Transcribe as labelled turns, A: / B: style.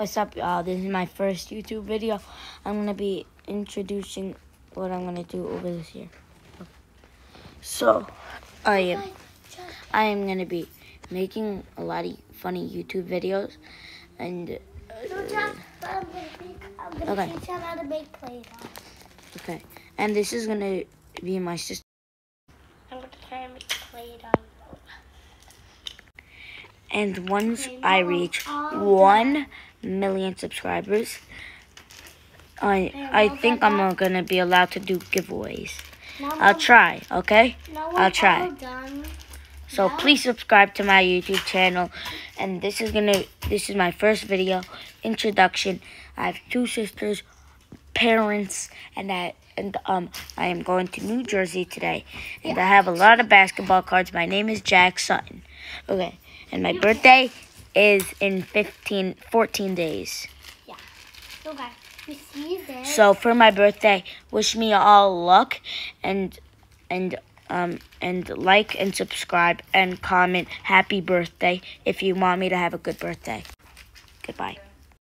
A: What's up, y'all? This is my first YouTube video. I'm gonna be introducing what I'm gonna do over this year. So, I am, I am gonna be making a lot of funny YouTube videos, and
B: No, Jack, but I'm gonna make, I'm gonna
A: Okay.
B: teach you how to make Play-Doh.
A: okay, and this is gonna be my sister.
B: I'm gonna try and make Play-Doh.
A: And once I reach one million subscribers, I I think I'm
B: now?
A: gonna be allowed to do giveaways. I'll try, okay? I'll try. So please subscribe to my YouTube channel. And this is gonna this is my first video introduction. I have two sisters, parents, and I and um I am going to New Jersey today. And I have a lot of basketball cards. My name is Jack Sutton. Okay. And my birthday is in 15 14 days.
B: Okay, you see this?
A: So for my birthday, wish me all luck and and um and like and subscribe and comment happy birthday if you want me to have a good birthday. Goodbye.